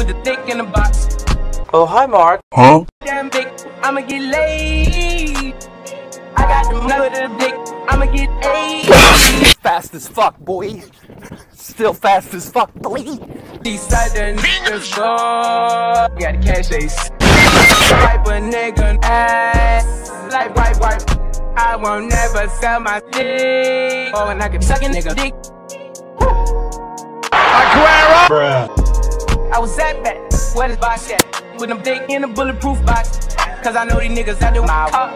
with the thick in the box. Oh, hi, Mark. Huh? Damn big, I'ma get laid. I got the nut of the dick, I'ma get laid. Fast as fuck, boy. Still fast as fuck, boy. These southern niggas go. Got the cash ace. Wipe a nigga ass. Like wipe, wipe. I won't never sell my dick. Oh, and I can suck a nigga dick. I was at that. Where this box at? With them dick in a bulletproof box. Cause I know these niggas out there my car.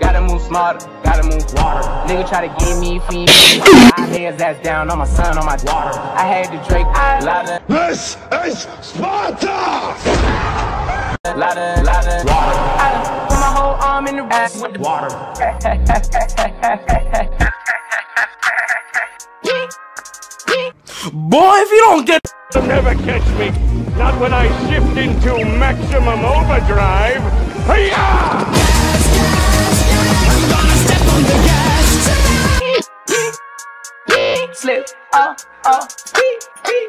Gotta move smarter, gotta move water. Nigga try to give me free. I lay his ass down on my son, on my water. I had to drink a lot of, This is Sparta! lot of, lot of water. I done put my whole arm in the ass with the water. Boy, if you don't get You'll never catch me. Not when I shift into maximum overdrive. Hiya! Slip, uh, uh, oh, oh, hee, hee.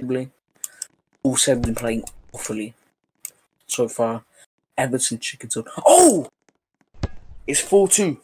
Probably. Also been playing awfully so far. Everton Chicken Zone. Oh! It's 4 2.